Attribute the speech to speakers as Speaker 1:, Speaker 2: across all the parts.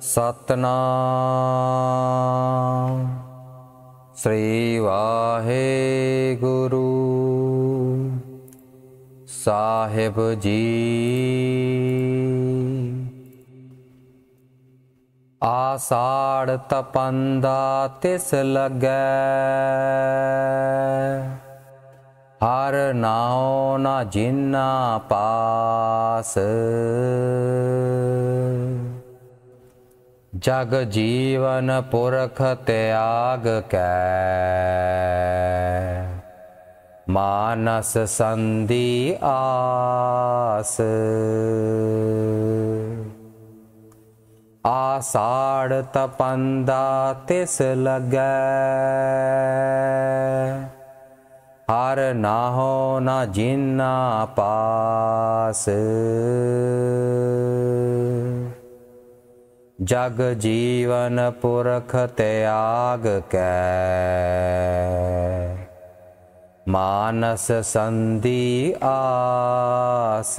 Speaker 1: ਸਤਨਾਮ। ਸ੍ਰੀ ਵਾਹਿਗੁਰੂ। ਸਾਹਿਬ ਜੀ। ਆਸਾੜ ਤਪੰਦਾ ਤਿਸ ਲੱਗੈ। ਹਰ ਨਾਉ ਨਾ ਜਿਨਾ ਪਾਸ। ਜਗ ਜੀਵਨ ਪੁਰਖ ਤਿਆਗ ਕੈ। ਮਾਨਸ ਸੰਧੀ ਆਸ। ਆਸਾੜ ਤਪੰਦਾ ਤਿਸ ਲਗੈ। ਹਰ ਨਾਹੋ ਨਾ ਜਿਨਾ ਪਾਸ। ਜਗ ਜੀਵਨ ਪੁਰਖ ਤਿਆਗ ਕੈ। ਮਾਨਸ ਸੰਧੀ ਆਸ।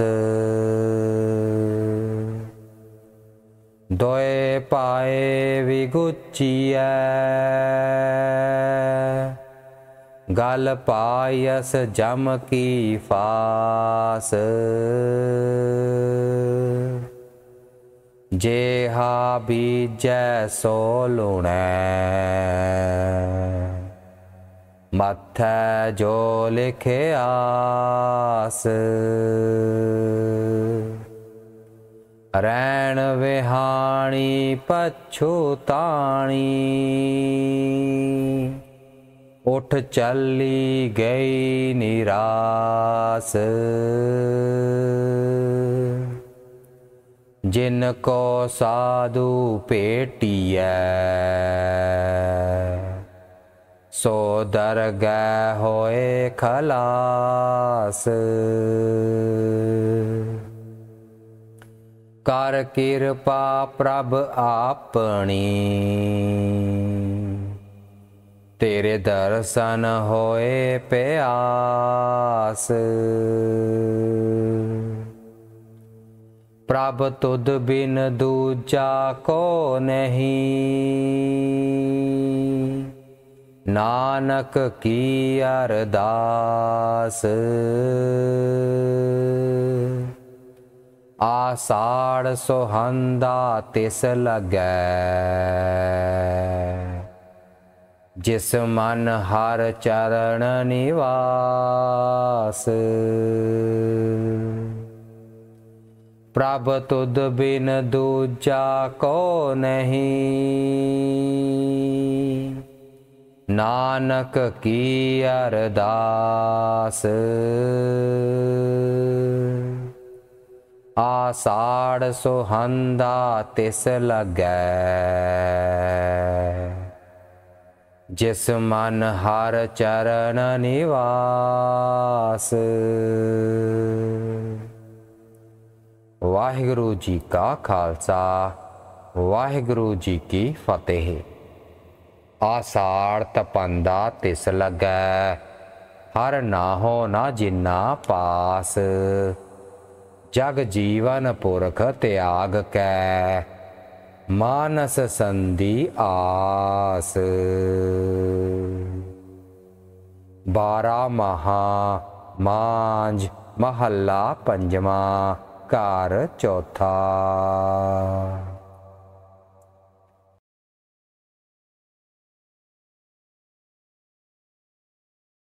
Speaker 1: ਦੋਏ ਪਾਏ ਵਿਗੁਚੀਐ। ਗਲ ਪਾਇਸ ਜਮ ਕੀ ਫਾਸ। ਜੇ ਹਾ ਬੀਜੈ ਸੋ ਲੁਣੈ। ਮੱਥੈ ਜੋ ਲਿਖਿਆਸ ਰੈਣ ਵਿਹਾਣੀ ਪਛੁਤਾਣੀ ਉਠ ਚੱਲੀ ਗਈ ਨਿਰਾਸ। ਜਿਨ ਕੋ ਸਾਧੂ ਭੇਟੀਐ, ਸੋ ਦਰਗਹਿ ਹੋਏ ਖਲਾਸ। ਕਰ ਕਿਰਪਾ ਪ੍ਰਭ ਆਪਣੀ, ਤੇਰੇ ਦਰਸ਼ਨ ਹੋਏ ਪਿਆਸ। ਪ੍ਰਭ ਤੁਧ ਬਿਨ ਦੂਜਾ ਕੋ ਨਹੀਂ। ਨਾਨਕ ਕੀ ਅਰਦਾਸ। ਆਸਾੜ ਸੁਹੰਦਾ ਤਿਸ ਲਗੈ। ਜਿਸ ਮਨ ਹਰ ਚਰਨ ਨਿਵਾਸ। ਪ੍ਰਭ ਤੁਧ ਬਿਨ ਦੂਜਾ ਕੋ ਨਹੀਂ। ਨਾਨਕ ਕੀ ਅਰਦਾਸ। ਆਸਾੜ ਸੁਹੰਦਾ ਤਿਸ ਲਗੈ। ਜਿਸ ਮਨ ਹਰ ਚਰਨ ਨਿਵਾਸ। ਵਾਹਿਗੁਰੂ ਜੀ ਕਾ ਖਾਲਸਾ, ਵਾਹਿਗੁਰੂ ਜੀ ਕੀ ਫਤਿਹ। ਆਸਾੜ ਤਪੰਦਾ ਤਿਸ ਲੱਗੈ, ਹਰ ਨਾਹੋ ਨਾ ਜਿਨਾ ਪਾਸ। ਜਗ ਜੀਵਨ ਪੁਰਖ ਤਿਆਗ ਕੈ, ਮਾਨਸ ਸੰਦੀ ਆਸ। ਬਾਰਾ ਮਹਾ ਮਾਂਜ ਮਹੱਲਾ ਪੰਜਵਾਂ ਘਰ ਚੌਥਾ।